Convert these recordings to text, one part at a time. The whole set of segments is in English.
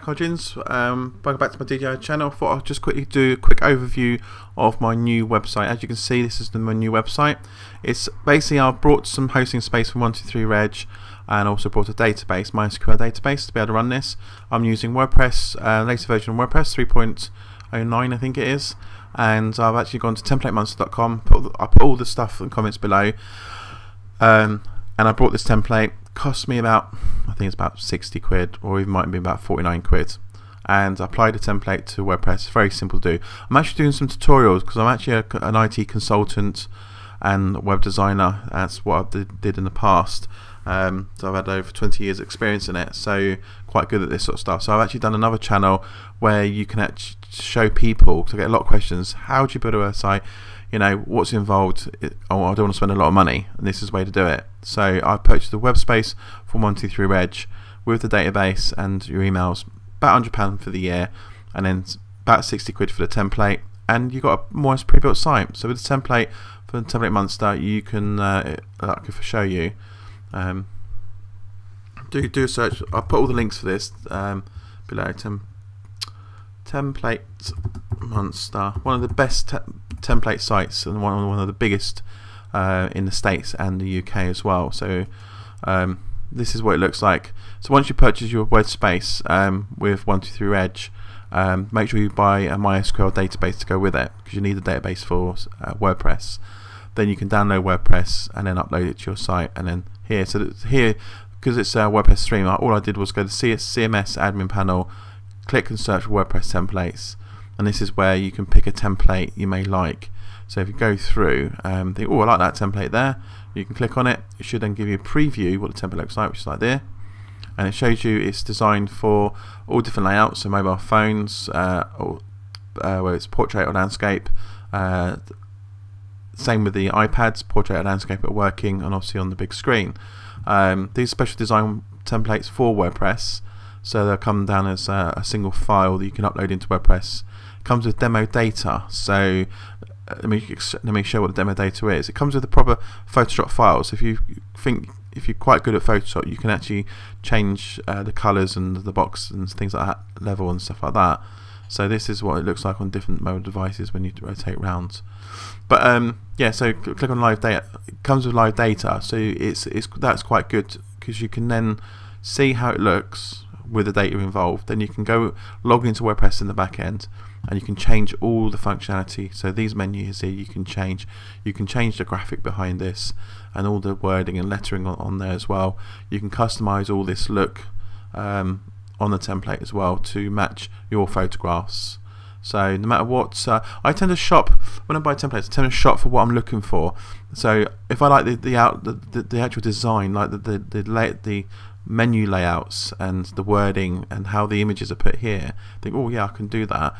Jack Hodgins. Um, welcome back to my DJI channel. Thought I'd just quickly do a quick overview of my new website. As you can see, this is the, my new website. It's basically I've brought some hosting space from 123reg and also brought a database, MySQL database, to be able to run this. I'm using WordPress, uh, latest version of WordPress 3.09, I think it is, and I've actually gone to templatemonster.com. Put, I put all the stuff and comments below, um, and I bought this template. Cost me about I think it's about 60 quid or even might be about 49 quid. And I applied a template to WordPress. Very simple to do. I'm actually doing some tutorials because I'm actually a, an IT consultant and web designer. That's what I did, did in the past. Um, so I've had over 20 years experience in it. So quite good at this sort of stuff. So I've actually done another channel where you can actually show people I get a lot of questions. How do you build a website you know what's involved oh I don't want to spend a lot of money and this is the way to do it. So I purchased a web space from 123reg with the database and your emails about £100 for the year and then about 60 quid for the template and you've got a more pre-built site. So with the template for the template monster you can uh, I can show you um, do do a search. I'll put all the links for this um, below. Tem template monster. One of the best template sites and one, one of the biggest uh, in the States and the UK as well. So um, this is what it looks like. So once you purchase your web space um, with 123reg, um, make sure you buy a MySQL database to go with it because you need a database for uh, WordPress. Then you can download WordPress and then upload it to your site. And then here, so here, because it's a WordPress stream, all I did was go to CS CMS admin panel, click and search WordPress templates, and this is where you can pick a template you may like. So if you go through, um, think, oh, I like that template there. You can click on it. It should then give you a preview what the template looks like, which is like there. And it shows you it's designed for all different layouts, so mobile phones, uh, or, uh, where it's portrait or landscape. Uh, same with the iPads, portrait or landscape are working, and obviously on the big screen. Um, these special design templates for WordPress, so they'll come down as a, a single file that you can upload into WordPress. Comes with demo data, so let me let me show what the demo data is. It comes with the proper Photoshop files. If you think if you're quite good at Photoshop, you can actually change uh, the colors and the box and things like that, level and stuff like that. So this is what it looks like on different mobile devices when you rotate round. But um, yeah, so click on live data. It comes with live data, so it's it's that's quite good because you can then see how it looks with the data involved. Then you can go log into WordPress in the back end and you can change all the functionality. So these menus here you can change you can change the graphic behind this and all the wording and lettering on, on there as well. You can customize all this look um, on the template as well to match your photographs. So no matter what uh, I tend to shop when I buy templates I tend to shop for what I'm looking for. So if I like the the out the, the, the actual design like the the the, lay, the menu layouts and the wording and how the images are put here I think oh yeah I can do that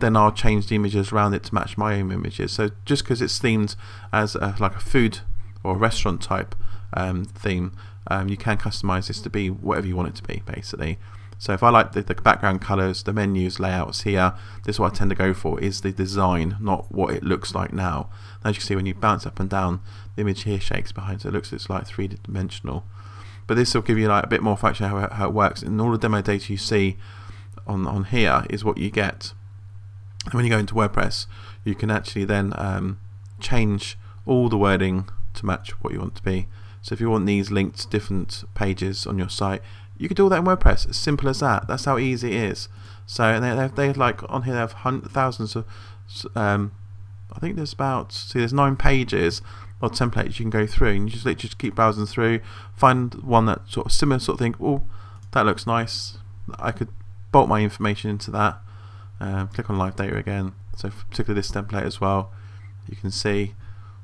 then I'll change the images around it to match my own images. So just because it's themed as a, like a food or a restaurant type um, theme, um, you can customize this to be whatever you want it to be, basically. So if I like the, the background colors, the menus, layouts here, this is what I tend to go for, is the design, not what it looks like now. As you can see, when you bounce up and down, the image here shakes behind, so it looks it's like three-dimensional. But this will give you like a bit more function how, how it works, and all the demo data you see on, on here is what you get when you go into WordPress, you can actually then um, change all the wording to match what you want to be. So if you want these linked to different pages on your site, you can do all that in WordPress. As simple as that. That's how easy it is. So they they they like on here they have hundreds, thousands of. Um, I think there's about see there's nine pages of templates you can go through, and you just literally just keep browsing through, find one that sort of similar sort of thing. Oh, that looks nice. I could bolt my information into that um, click on live data again. So particularly this template as well, you can see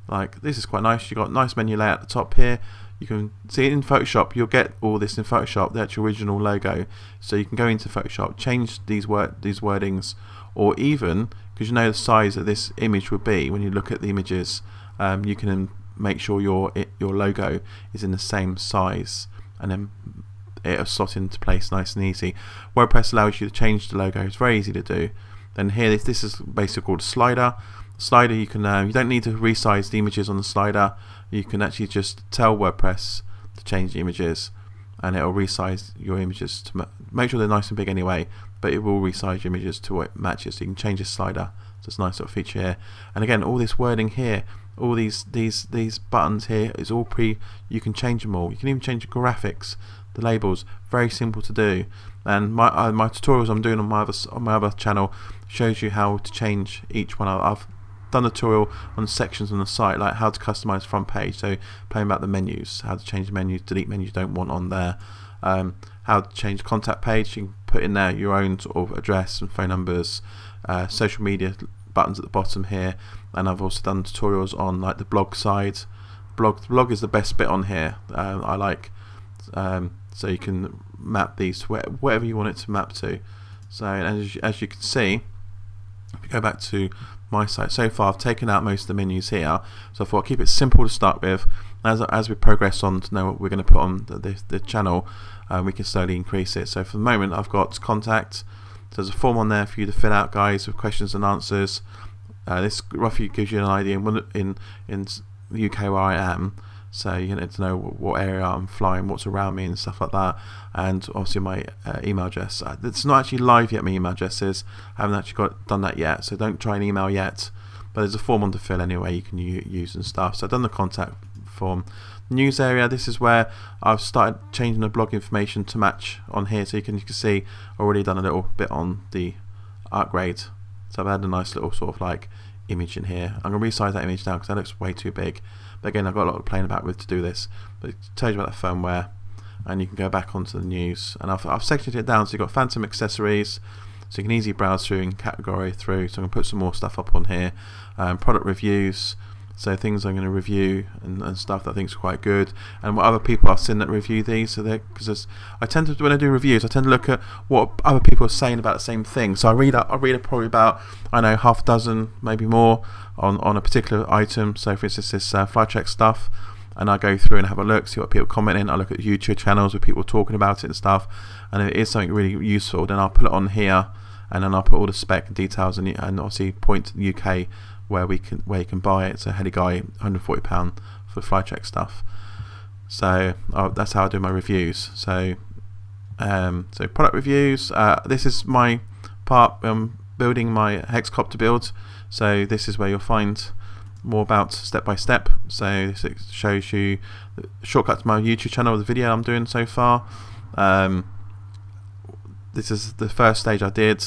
like this is quite nice. You've got nice menu layout at the top here. You can see it in Photoshop. You'll get all this in Photoshop, the actual original logo. So you can go into Photoshop, change these word these wordings, or even because you know the size that this image would be when you look at the images, um, you can make sure your it, your logo is in the same size, and then it'll slot into place nice and easy. WordPress allows you to change the logo, it's very easy to do. Then here, this, this is basically called a slider. Slider, you can uh, you don't need to resize the images on the slider. You can actually just tell WordPress to change the images, and it'll resize your images to make sure they're nice and big anyway but it will resize your images to what it matches so you can change this slider so it's a nice little feature here and again all this wording here all these these these buttons here is all pre you can change them all you can even change the graphics the labels very simple to do. And my uh, my tutorials I'm doing on my other on my other channel shows you how to change each one. I've done a tutorial on sections on the site like how to customize front page. So playing about the menus how to change the menus delete menus you don't want on there. Um, how to change contact page you can put in there your own sort of address and phone numbers uh, social media buttons at the bottom here. And I've also done tutorials on like the blog side. Blog blog is the best bit on here. Uh, I like um, so you can map these to whatever you want it to map to. So as, as you can see if you go back to my site so far I've taken out most of the menus here. So I thought I'll keep it simple to start with. As, as we progress on to know what we're going to put on the, the, the channel uh, we can slowly increase it. So for the moment I've got contact. So there's a form on there for you to fill out guys with questions and answers. Uh, this roughly gives you an idea in, in, in the UK where I am so you need to know what area I'm flying, what's around me and stuff like that and obviously my uh, email address. Uh, it's not actually live yet my email address is, I haven't actually got done that yet so don't try and email yet but there's a form on to fill anyway you can use and stuff so I've done the contact form. News area, this is where I've started changing the blog information to match on here so you can, you can see already done a little bit on the upgrade so I've had a nice little sort of like image in here. I'm going to resize that image now because that looks way too big. But again, I've got a lot of playing about with to do this. But it tells you about the firmware, and you can go back onto the news. And I've, I've sectioned it down so you've got Phantom accessories, so you can easily browse through and category through. So I'm to put some more stuff up on here. Um, product reviews, so things I'm going to review and, and, stuff that I think is quite good, and what other people I've seen that review these. So because I tend to when I do reviews, I tend to look at what other people are saying about the same thing. So I read I read probably about I know half a dozen, maybe more, on on a particular item. So for instance, this uh, Flytrex stuff. And I go through and have a look, see what people comment in. I look at YouTube channels with people talking about it and stuff. And if it is something really useful, then I'll put it on here, and then I'll put all the spec details and, and obviously point to the UK where we can where you can buy it. So Heliguy, 140 pound for Flytrex stuff. So uh, that's how I do my reviews. So um, so product reviews. Uh, this is my part um, building my hexcopter build. So this is where you'll find more about step by step. So this shows you the shortcut to my YouTube channel, the video I'm doing so far. Um, this is the first stage I did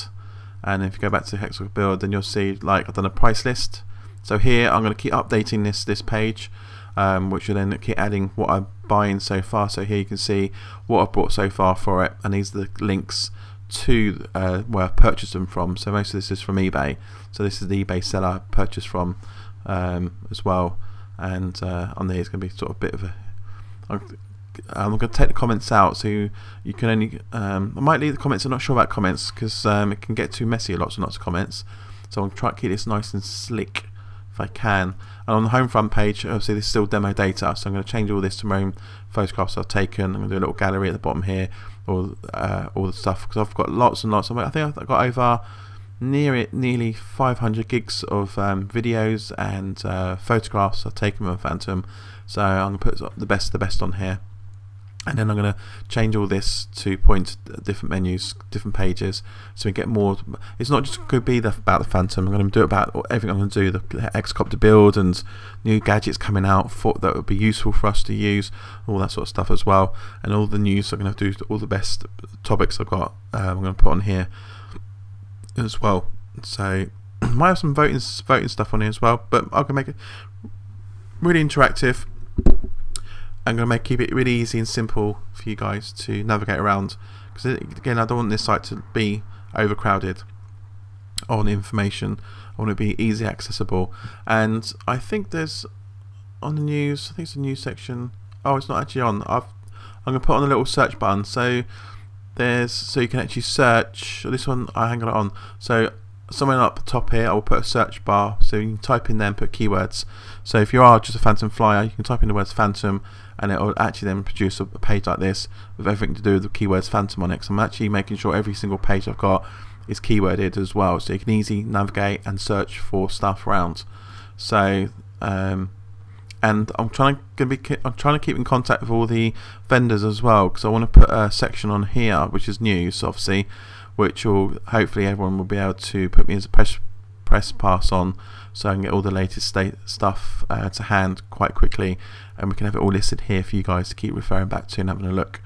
and if you go back to the build then you'll see like I've done a price list. So here I'm going to keep updating this this page um, which will then keep adding what I'm buying so far. So here you can see what I've bought so far for it and these are the links to uh, where I've purchased them from. So most of this is from eBay. So this is the eBay seller I purchased from um, as well. And uh, on there is going to be sort of a bit of a I'm going to take the comments out so you, you can only um, I might leave the comments I'm not sure about comments because um, it can get too messy lots and lots of comments. So I'm going to try to keep this nice and slick if I can. And on the home front page obviously this is still demo data so I'm going to change all this to my own photographs I've taken. I'm going to do a little gallery at the bottom here all, uh, all the stuff because I've got lots and lots of I think I've got over near it nearly 500 gigs of um, videos and uh, photographs I've taken with Phantom. So I'm going to put the best the best on here and then I'm going to change all this to point to different menus, different pages, so we get more. It's not just going to be the, about the Phantom. I'm going to do about everything I'm going to do, the Hexcopter build and new gadgets coming out for, that would be useful for us to use, all that sort of stuff as well. And all the news I'm going to do all the best topics I've got. Um, I'm going to put on here as well. So might have some voting voting stuff on here as well, but I can make it really interactive I'm going to make keep it really easy and simple for you guys to navigate around. Because again I don't want this site to be overcrowded on information. I want it to be easy accessible. And I think there's on the news I think it's a news section. Oh it's not actually on. I've I'm going to put on a little search button. So there's so you can actually search. This one I hang it on. So somewhere up the top here I will put a search bar so you can type in there and put keywords. So if you are just a phantom flyer you can type in the words phantom and it will actually then produce a page like this with everything to do with the keywords phantom on it. So I'm actually making sure every single page I've got is keyworded as well so you can easily navigate and search for stuff around. So um, and I'm trying to be I'm trying to keep in contact with all the vendors as well because I want to put a section on here which is news obviously which will hopefully everyone will be able to put me as a press press pass on so I can get all the latest state stuff uh, to hand quite quickly and we can have it all listed here for you guys to keep referring back to and having a look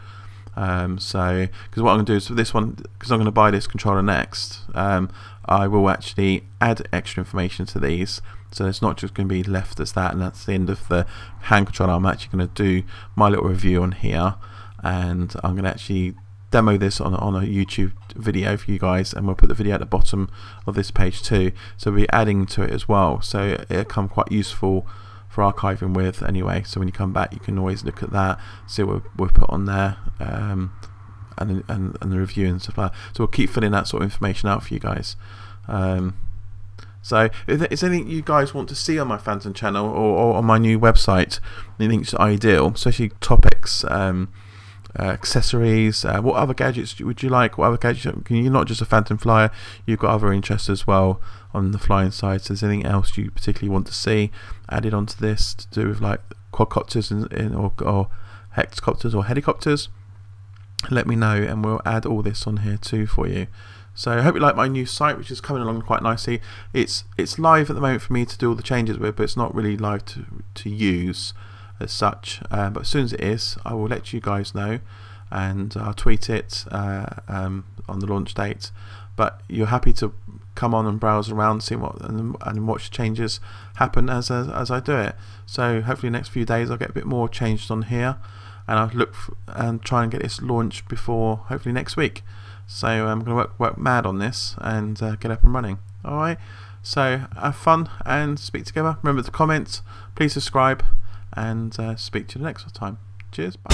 um, so because what I'm going to do is for this one because I'm going to buy this controller next um, I will actually add extra information to these so it's not just going to be left as that and that's the end of the hand controller. I'm actually going to do my little review on here and I'm going to actually demo this on, on a YouTube video for you guys and we'll put the video at the bottom of this page too. So we'll be adding to it as well. So it'll come quite useful for archiving with anyway. So when you come back you can always look at that see what we've put on there um, and, and, and the review and stuff like that. So we'll keep filling that sort of information out for you guys. Um, so if there's anything you guys want to see on my Phantom channel or, or on my new website, anything's ideal, especially topics, um, uh, accessories, uh, what other gadgets would you like? What other gadgets? Can you not just a Phantom Flyer? You've got other interests as well on the flying side. So, is there anything else you particularly want to see added onto this to do with like quadcopters and, or, or hexcopters or helicopters? Let me know, and we'll add all this on here too for you. So I hope you like my new site, which is coming along quite nicely. It's it's live at the moment for me to do all the changes with, but it's not really live to to use as such. Uh, but as soon as it is, I will let you guys know, and I'll tweet it uh, um, on the launch date. But you're happy to come on and browse around, see what and, and watch changes happen as, as as I do it. So hopefully, next few days I'll get a bit more changed on here, and I'll look and try and get this launched before hopefully next week. So I'm going to work, work mad on this and uh, get up and running. Alright, so have fun and speak together. Remember to comment, please subscribe, and uh, speak to you the next time. Cheers, bye.